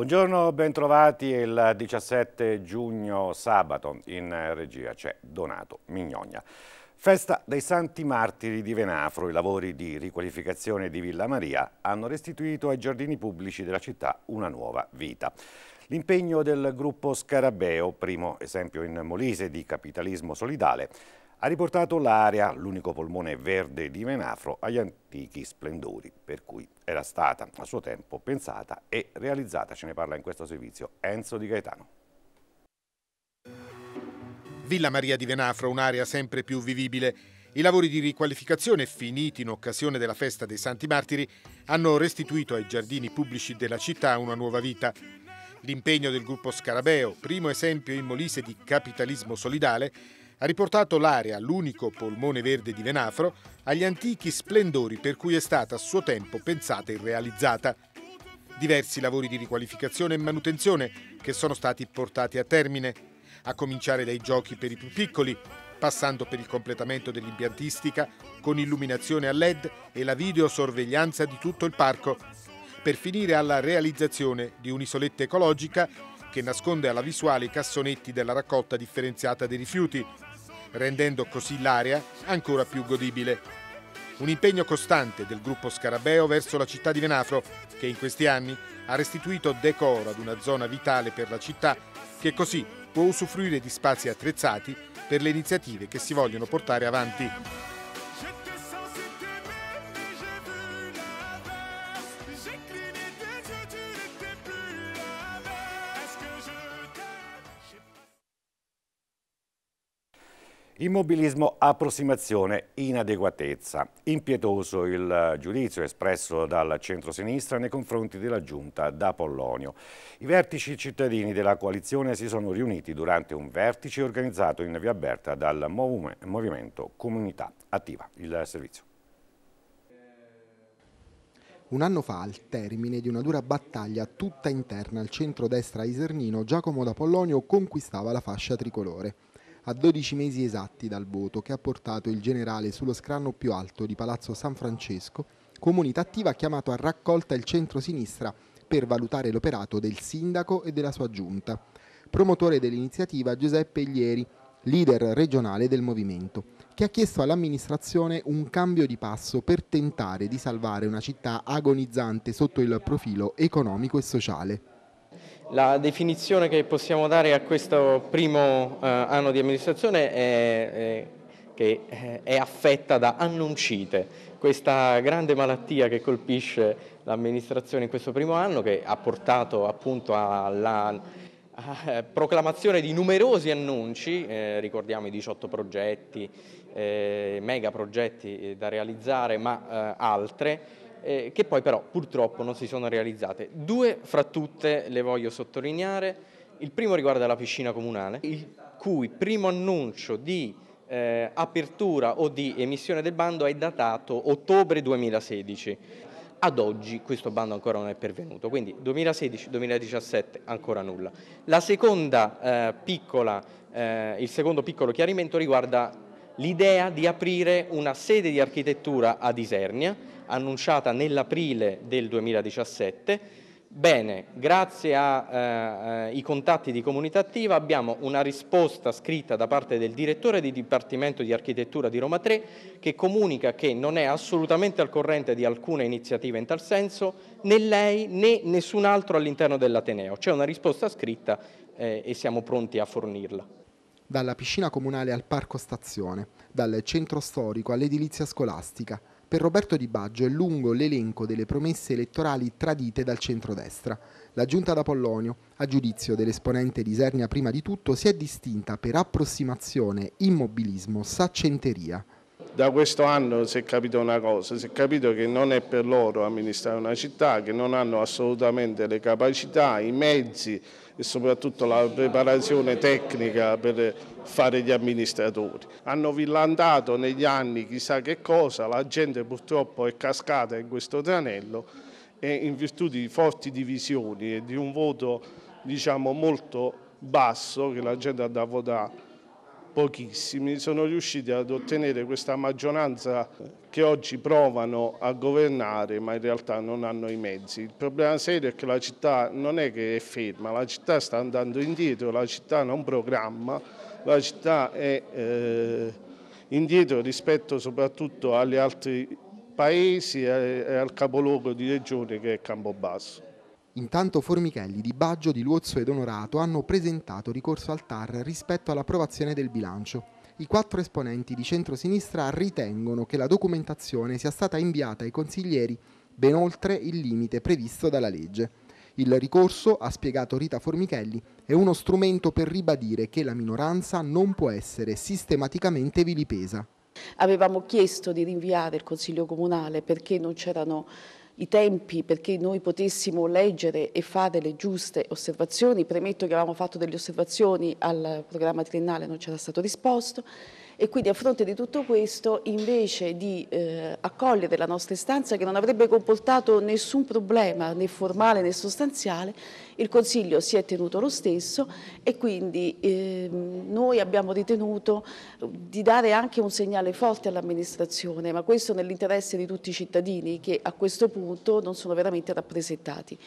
Buongiorno, bentrovati. Il 17 giugno sabato in regia c'è Donato Mignogna. Festa dei Santi Martiri di Venafro. I lavori di riqualificazione di Villa Maria hanno restituito ai giardini pubblici della città una nuova vita. L'impegno del gruppo Scarabeo, primo esempio in Molise di capitalismo solidale, ha riportato l'area, l'unico polmone verde di Menafro, agli antichi splendori, per cui era stata a suo tempo pensata e realizzata. Ce ne parla in questo servizio Enzo Di Gaetano. Villa Maria di Venafro, un'area sempre più vivibile. I lavori di riqualificazione, finiti in occasione della festa dei Santi Martiri, hanno restituito ai giardini pubblici della città una nuova vita. L'impegno del gruppo Scarabeo, primo esempio in Molise di capitalismo solidale, ha riportato l'area, l'unico polmone verde di Venafro, agli antichi splendori per cui è stata a suo tempo pensata e realizzata. Diversi lavori di riqualificazione e manutenzione che sono stati portati a termine, a cominciare dai giochi per i più piccoli, passando per il completamento dell'impiantistica con illuminazione a LED e la videosorveglianza di tutto il parco, per finire alla realizzazione di un'isoletta ecologica che nasconde alla visuale i cassonetti della raccolta differenziata dei rifiuti, rendendo così l'area ancora più godibile. Un impegno costante del gruppo Scarabeo verso la città di Venafro, che in questi anni ha restituito decoro ad una zona vitale per la città, che così può usufruire di spazi attrezzati per le iniziative che si vogliono portare avanti. Immobilismo, approssimazione, inadeguatezza. Impietoso il giudizio espresso dal centro-sinistra nei confronti della giunta da Pollonio. I vertici cittadini della coalizione si sono riuniti durante un vertice organizzato in via Berta dal Movimento Comunità Attiva. Il servizio. Un anno fa, al termine di una dura battaglia tutta interna al centro-destra isernino, Giacomo da Pollonio conquistava la fascia tricolore a 12 mesi esatti dal voto che ha portato il generale sullo scranno più alto di Palazzo San Francesco, Comunità Attiva ha chiamato a raccolta il centro-sinistra per valutare l'operato del sindaco e della sua giunta. Promotore dell'iniziativa Giuseppe Iglieri, leader regionale del movimento, che ha chiesto all'amministrazione un cambio di passo per tentare di salvare una città agonizzante sotto il profilo economico e sociale. La definizione che possiamo dare a questo primo eh, anno di amministrazione è, è che eh, è affetta da annuncite, questa grande malattia che colpisce l'amministrazione in questo primo anno che ha portato appunto alla eh, proclamazione di numerosi annunci, eh, ricordiamo i 18 progetti, mega progetti da realizzare ma altre, eh, che poi però purtroppo non si sono realizzate. Due fra tutte le voglio sottolineare. Il primo riguarda la piscina comunale, il cui primo annuncio di eh, apertura o di emissione del bando è datato ottobre 2016. Ad oggi questo bando ancora non è pervenuto, quindi 2016-2017 ancora nulla. La seconda, eh, piccola, eh, il secondo piccolo chiarimento riguarda l'idea di aprire una sede di architettura ad Isernia, annunciata nell'aprile del 2017. Bene, grazie ai eh, contatti di comunità attiva abbiamo una risposta scritta da parte del direttore di Dipartimento di Architettura di Roma 3 che comunica che non è assolutamente al corrente di alcuna iniziativa in tal senso, né lei né nessun altro all'interno dell'Ateneo. C'è una risposta scritta eh, e siamo pronti a fornirla. Dalla piscina comunale al parco stazione, dal centro storico all'edilizia scolastica, per Roberto Di Baggio è lungo l'elenco delle promesse elettorali tradite dal centrodestra. La giunta d'Apollonio, a giudizio dell'esponente di Isernia prima di tutto, si è distinta per approssimazione, immobilismo, saccenteria. Da questo anno si è capito una cosa, si è capito che non è per loro amministrare una città, che non hanno assolutamente le capacità, i mezzi e soprattutto la preparazione tecnica per fare gli amministratori. Hanno villandato negli anni chissà che cosa, la gente purtroppo è cascata in questo tranello e in virtù di forti divisioni e di un voto diciamo, molto basso che la gente andrà a votare pochissimi sono riusciti ad ottenere questa maggioranza che oggi provano a governare ma in realtà non hanno i mezzi. Il problema serio è che la città non è che è ferma, la città sta andando indietro, la città non programma, la città è eh, indietro rispetto soprattutto agli altri paesi e al capoluogo di regione che è Campobasso. Intanto Formichelli, Di Baggio, Di Luozzo ed Onorato hanno presentato ricorso al TAR rispetto all'approvazione del bilancio. I quattro esponenti di centrosinistra ritengono che la documentazione sia stata inviata ai consiglieri ben oltre il limite previsto dalla legge. Il ricorso, ha spiegato Rita Formichelli, è uno strumento per ribadire che la minoranza non può essere sistematicamente vilipesa. Avevamo chiesto di rinviare il Consiglio Comunale perché non c'erano i tempi perché noi potessimo leggere e fare le giuste osservazioni. Premetto che avevamo fatto delle osservazioni al programma triennale, non c'era stato risposto e quindi a fronte di tutto questo invece di eh, accogliere la nostra istanza che non avrebbe comportato nessun problema né formale né sostanziale, il Consiglio si è tenuto lo stesso e quindi eh, noi abbiamo ritenuto di dare anche un segnale forte all'amministrazione, ma questo nell'interesse di tutti i cittadini che a questo punto non sono veramente rappresentati.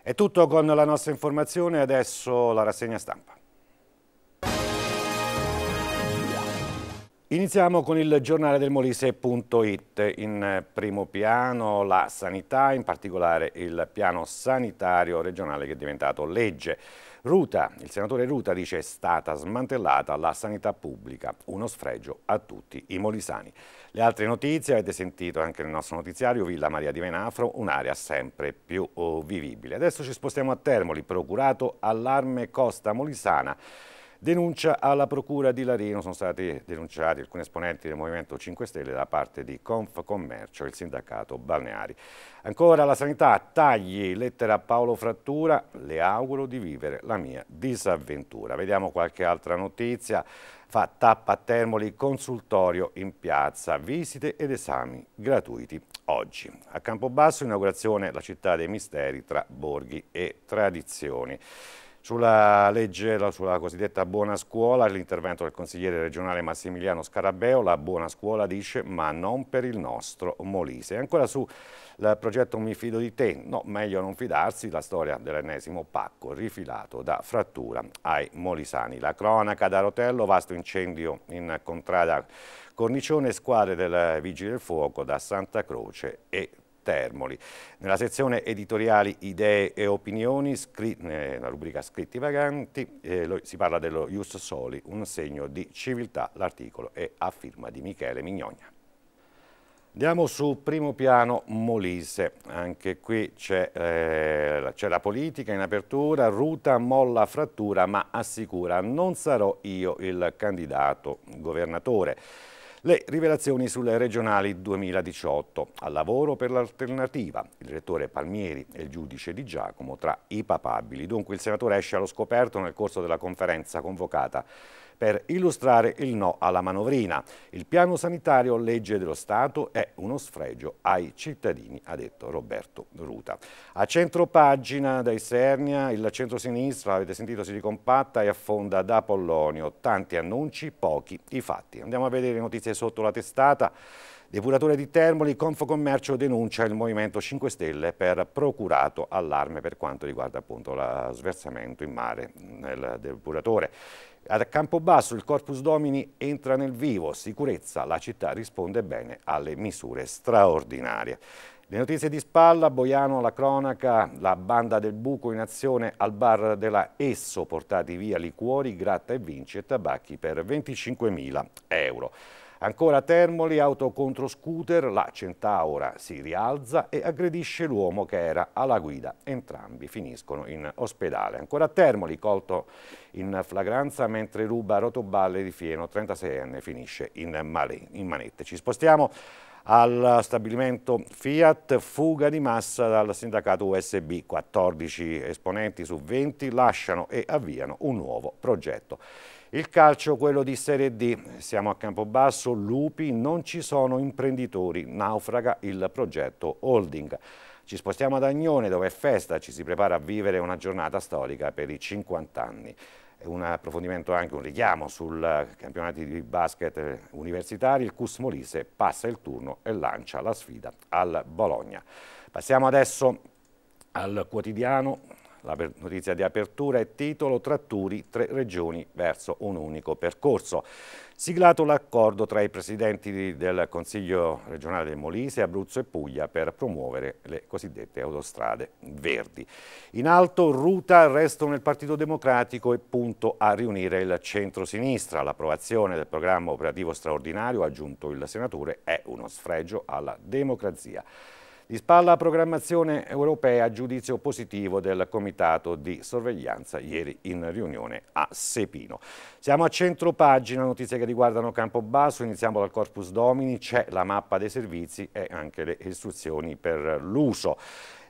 È tutto con la nostra informazione, adesso la rassegna stampa. Iniziamo con il giornale del Molise.it. In primo piano la sanità, in particolare il piano sanitario regionale che è diventato legge. Ruta, il senatore Ruta dice è stata smantellata la sanità pubblica, uno sfregio a tutti i molisani. Le altre notizie avete sentito anche nel nostro notiziario, Villa Maria di Venafro, un'area sempre più oh, vivibile. Adesso ci spostiamo a Termoli, procurato allarme Costa Molisana. Denuncia alla Procura di Larino, sono stati denunciati alcuni esponenti del Movimento 5 Stelle da parte di Confcommercio, il sindacato balneari. Ancora la sanità, tagli, lettera a Paolo Frattura, le auguro di vivere la mia disavventura. Vediamo qualche altra notizia, fa tappa a Termoli, consultorio in piazza, visite ed esami gratuiti oggi. A Campobasso inaugurazione la città dei misteri tra borghi e tradizioni. Sulla legge, sulla cosiddetta buona scuola, l'intervento del consigliere regionale Massimiliano Scarabeo, la buona scuola dice ma non per il nostro Molise. E ancora sul progetto Mi fido di te, no, meglio non fidarsi, la storia dell'ennesimo pacco rifilato da frattura ai molisani. La cronaca da Rotello, vasto incendio in contrada Cornicione, squadre del Vigili del Fuoco da Santa Croce e Termoli. Nella sezione editoriali Idee e Opinioni, nella rubrica Scritti Vaganti, eh, si parla dello Ius Soli, un segno di civiltà. L'articolo è a firma di Michele Mignogna. Andiamo su primo piano Molise, anche qui c'è eh, la politica in apertura, Ruta molla frattura ma assicura non sarò io il candidato governatore. Le rivelazioni sulle regionali 2018. Al lavoro per l'alternativa, il rettore Palmieri e il giudice Di Giacomo tra i papabili. Dunque il senatore esce allo scoperto nel corso della conferenza convocata per illustrare il no alla manovrina. Il piano sanitario legge dello Stato è uno sfregio ai cittadini, ha detto Roberto Ruta. A centro pagina da Isernia il centro-sinistra, avete sentito, si ricompatta e affonda da Pollonio. Tanti annunci, pochi i fatti. Andiamo a vedere le notizie sotto la testata. Depuratore di Termoli, Confocommercio denuncia il Movimento 5 Stelle per procurato allarme per quanto riguarda appunto lo sversamento in mare del depuratore. A Campobasso il Corpus Domini entra nel vivo, sicurezza, la città risponde bene alle misure straordinarie. Le notizie di spalla, Boiano, la cronaca, la banda del buco in azione al bar della Esso, portati via liquori, gratta e vinci e tabacchi per 25.000 euro. Ancora Termoli, auto contro scooter, la Centaura si rialza e aggredisce l'uomo che era alla guida. Entrambi finiscono in ospedale. Ancora Termoli, colto in flagranza mentre ruba rotoballe di fieno, 36enne finisce in, in manette. Ci spostiamo al stabilimento Fiat, fuga di massa dal sindacato USB. 14 esponenti su 20 lasciano e avviano un nuovo progetto. Il calcio, quello di Serie D, siamo a Campobasso, lupi, non ci sono imprenditori, naufraga il progetto holding. Ci spostiamo ad Agnone dove è festa, ci si prepara a vivere una giornata storica per i 50 anni. Un approfondimento anche un richiamo sul campionati di basket universitari, il CUS Molise passa il turno e lancia la sfida al Bologna. Passiamo adesso al quotidiano, la notizia di apertura è titolo Tratturi, tre regioni verso un unico percorso. Siglato l'accordo tra i presidenti del Consiglio regionale del Molise, Abruzzo e Puglia per promuovere le cosiddette autostrade verdi. In alto ruta arresto nel Partito Democratico e punto a riunire il centro-sinistra. L'approvazione del programma operativo straordinario, aggiunto il senatore, è uno sfregio alla democrazia. Di spalla programmazione europea, giudizio positivo del Comitato di Sorveglianza ieri in riunione a Sepino. Siamo a centro pagina, notizie che riguardano Campobasso, iniziamo dal Corpus Domini, c'è la mappa dei servizi e anche le istruzioni per l'uso.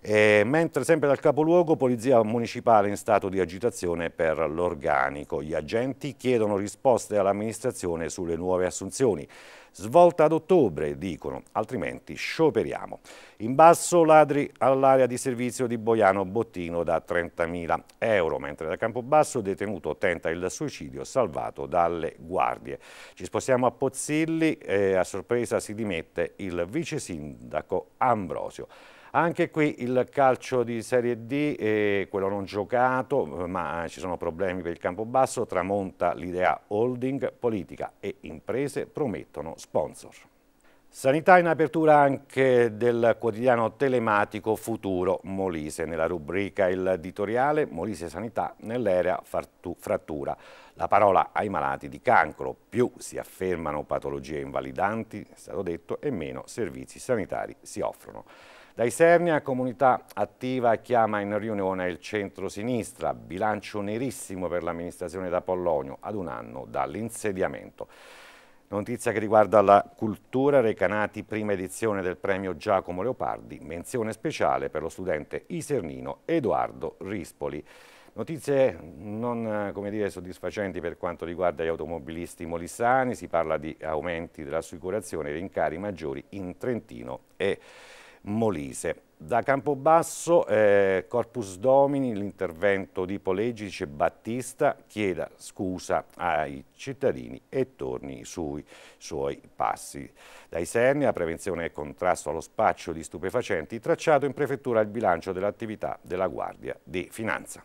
Eh, mentre sempre dal capoluogo, Polizia Municipale in stato di agitazione per l'organico. Gli agenti chiedono risposte all'amministrazione sulle nuove assunzioni. Svolta ad ottobre, dicono, altrimenti scioperiamo. In basso ladri all'area di servizio di Boiano Bottino da 30.000 euro, mentre da Campobasso detenuto tenta il suicidio salvato dalle guardie. Ci spostiamo a Pozzilli e a sorpresa si dimette il vice sindaco Ambrosio. Anche qui il calcio di Serie D, eh, quello non giocato, ma ci sono problemi per il campo basso, tramonta l'idea holding, politica e imprese promettono sponsor. Sanità in apertura anche del quotidiano telematico Futuro Molise. Nella rubrica il editoriale Molise Sanità nell'area frattura. La parola ai malati di cancro. Più si affermano patologie invalidanti, è stato detto, e meno servizi sanitari si offrono. Da Isernia, comunità attiva chiama in riunione il centro-sinistra, bilancio nerissimo per l'amministrazione da Pollonio ad un anno dall'insediamento. Notizia che riguarda la cultura, recanati prima edizione del premio Giacomo Leopardi, menzione speciale per lo studente isernino Edoardo Rispoli. Notizie non dire, soddisfacenti per quanto riguarda gli automobilisti molissani, si parla di aumenti dell'assicurazione e rincari maggiori in Trentino e Molise. Da Campobasso, eh, Corpus Domini, l'intervento di Poleggi, Battista, chieda scusa ai cittadini e torni sui suoi passi. Da Isernia, prevenzione e contrasto allo spaccio di stupefacenti, tracciato in prefettura il bilancio dell'attività della Guardia di Finanza.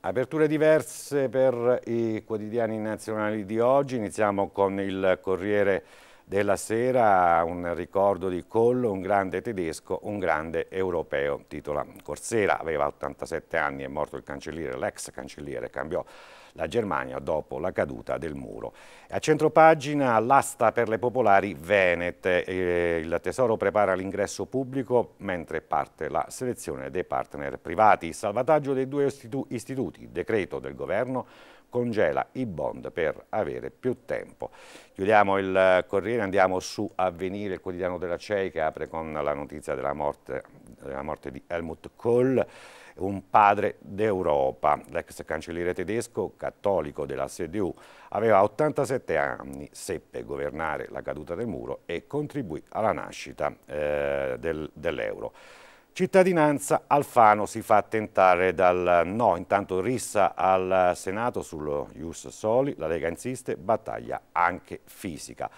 Aperture diverse per i quotidiani nazionali di oggi, iniziamo con il Corriere della sera un ricordo di Collo, un grande tedesco, un grande europeo, titola Corsera, aveva 87 anni, è morto il cancelliere, l'ex cancelliere, cambiò la Germania dopo la caduta del muro. A centropagina l'asta per le popolari venete, il Tesoro prepara l'ingresso pubblico mentre parte la selezione dei partner privati, il salvataggio dei due istituti, decreto del governo congela i bond per avere più tempo. Chiudiamo il Corriere, andiamo su Avvenire, il quotidiano della CEI che apre con la notizia della morte, della morte di Helmut Kohl, un padre d'Europa. L'ex cancelliere tedesco, cattolico della CDU, aveva 87 anni, seppe governare la caduta del muro e contribuì alla nascita eh, del, dell'euro. Cittadinanza, Alfano si fa tentare dal no, intanto rissa al Senato sullo Ius Soli, la Lega insiste, battaglia anche fisica.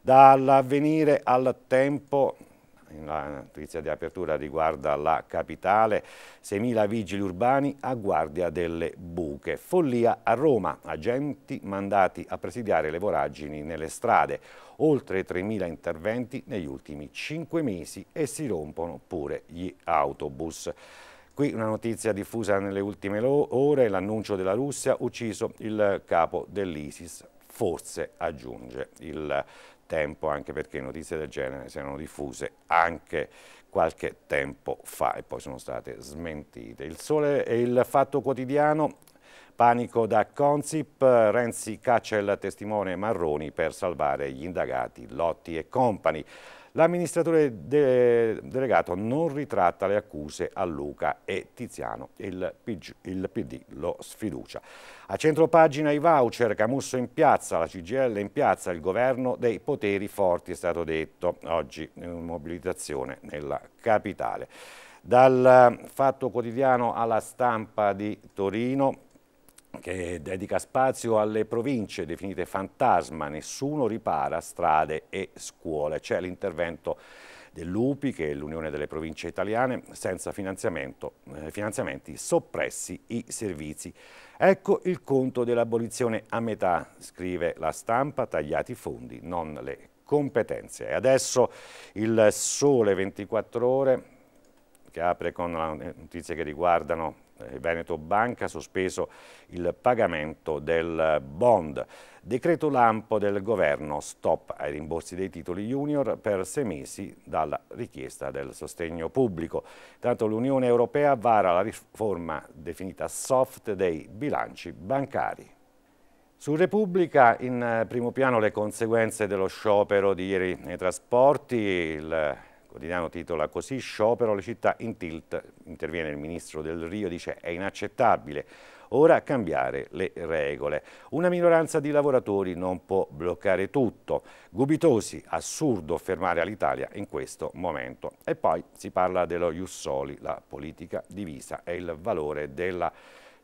Dall'avvenire al tempo, la notizia di apertura riguarda la capitale, 6.000 vigili urbani a guardia delle buche. Follia a Roma, agenti mandati a presidiare le voragini nelle strade. Oltre 3.000 interventi negli ultimi 5 mesi e si rompono pure gli autobus. Qui una notizia diffusa nelle ultime ore, l'annuncio della Russia, ucciso il capo dell'ISIS, forse aggiunge il tempo, anche perché notizie del genere si erano diffuse anche qualche tempo fa e poi sono state smentite. Il Sole e il Fatto Quotidiano, panico da Consip, Renzi caccia il testimone Marroni per salvare gli indagati Lotti e Company. L'amministratore de delegato non ritratta le accuse a Luca e Tiziano, il, PG, il PD lo sfiducia. A centro pagina i voucher, Camusso in piazza, la CGL in piazza, il governo dei poteri forti è stato detto, oggi in mobilitazione nella capitale. Dal Fatto Quotidiano alla stampa di Torino, che dedica spazio alle province definite fantasma, nessuno ripara strade e scuole. C'è l'intervento dell'UPI, che è l'Unione delle Province Italiane, senza eh, finanziamenti soppressi i servizi. Ecco il conto dell'abolizione a metà, scrive la stampa, tagliati i fondi, non le competenze. E adesso il Sole 24 Ore, che apre con notizie che riguardano eh, Veneto Banca ha sospeso il pagamento del bond. Decreto lampo del governo, stop ai rimborsi dei titoli junior per sei mesi dalla richiesta del sostegno pubblico. Tanto l'Unione Europea vara la riforma definita soft dei bilanci bancari. Su Repubblica in primo piano le conseguenze dello sciopero di ieri nei trasporti, il quotidiano titola così, sciopero le città in tilt, interviene il ministro del Rio, dice è inaccettabile, ora cambiare le regole. Una minoranza di lavoratori non può bloccare tutto, gubitosi, assurdo fermare all'Italia in questo momento. E poi si parla dello Jussoli, la politica divisa e il valore della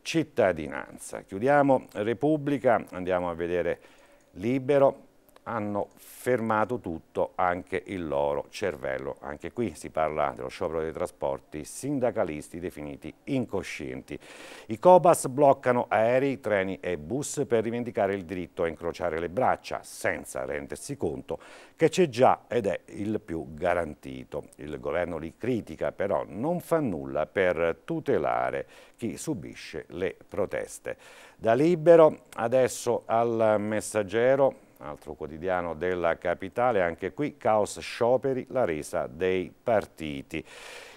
cittadinanza. Chiudiamo Repubblica, andiamo a vedere Libero, hanno fermato tutto, anche il loro cervello. Anche qui si parla dello sciopero dei trasporti, sindacalisti definiti incoscienti. I Cobas bloccano aerei, treni e bus per rivendicare il diritto a incrociare le braccia, senza rendersi conto che c'è già ed è il più garantito. Il governo li critica, però non fa nulla per tutelare chi subisce le proteste. Da libero adesso al messaggero altro quotidiano della capitale, anche qui caos scioperi, la resa dei partiti.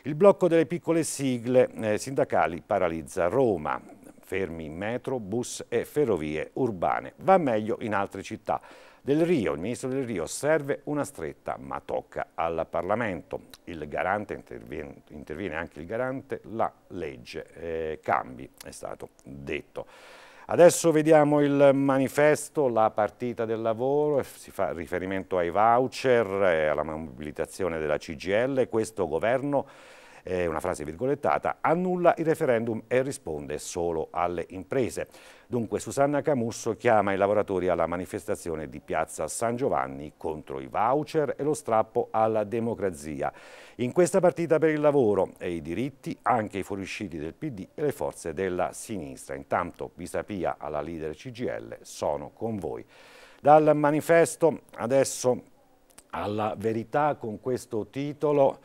Il blocco delle piccole sigle eh, sindacali paralizza Roma, fermi metro, bus e ferrovie urbane. Va meglio in altre città. Del Rio, il ministro del Rio serve una stretta ma tocca al Parlamento. Il garante interviene, interviene anche il garante, la legge eh, cambi, è stato detto. Adesso vediamo il manifesto, la partita del lavoro, si fa riferimento ai voucher e alla mobilitazione della CGL. Questo governo, è una frase virgolettata, annulla il referendum e risponde solo alle imprese. Dunque Susanna Camusso chiama i lavoratori alla manifestazione di Piazza San Giovanni contro i voucher e lo strappo alla democrazia. In questa partita per il lavoro e i diritti anche i fuoriusciti del PD e le forze della sinistra. Intanto Pisapia alla leader CGL sono con voi. Dal manifesto adesso alla verità con questo titolo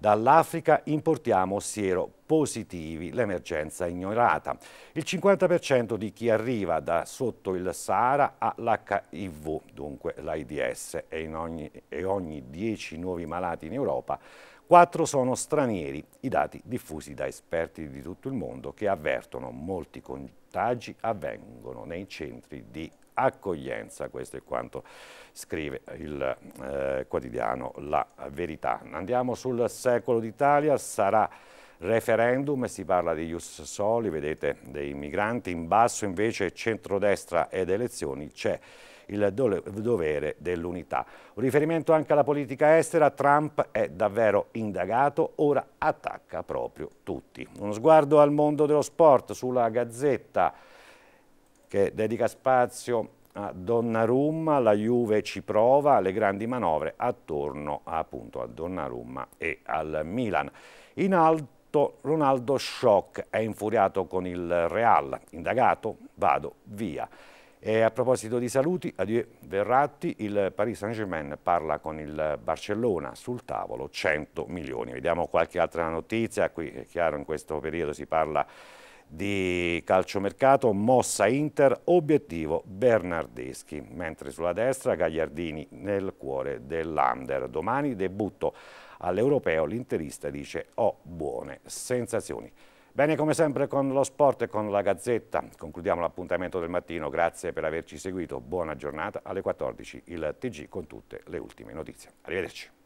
Dall'Africa importiamo siero positivi, l'emergenza ignorata. Il 50% di chi arriva da sotto il Sahara ha l'HIV, dunque l'AIDS, e, ogni, e ogni 10 nuovi malati in Europa 4 sono stranieri, i dati diffusi da esperti di tutto il mondo che avvertono molti contagi avvengono nei centri di accoglienza, questo è quanto scrive il eh, quotidiano La Verità. Andiamo sul secolo d'Italia, sarà referendum, si parla di Ius Soli, vedete dei migranti, in basso invece centrodestra ed elezioni c'è il dovere dell'unità. Un riferimento anche alla politica estera, Trump è davvero indagato, ora attacca proprio tutti. Uno sguardo al mondo dello sport sulla Gazzetta che dedica spazio a Donnarumma, la Juve ci prova alle grandi manovre attorno appunto a Donnarumma e al Milan. In alto Ronaldo shock, è infuriato con il Real, indagato, vado via. E a proposito di saluti, adieu Verratti, il Paris Saint-Germain parla con il Barcellona sul tavolo 100 milioni. Vediamo qualche altra notizia, qui è chiaro in questo periodo si parla di calciomercato, mossa Inter, obiettivo Bernardeschi, mentre sulla destra Gagliardini nel cuore dell'Under. Domani debutto all'Europeo, l'interista dice ho buone sensazioni. Bene, come sempre con lo sport e con la Gazzetta concludiamo l'appuntamento del mattino. Grazie per averci seguito. Buona giornata. Alle 14 il TG con tutte le ultime notizie. Arrivederci.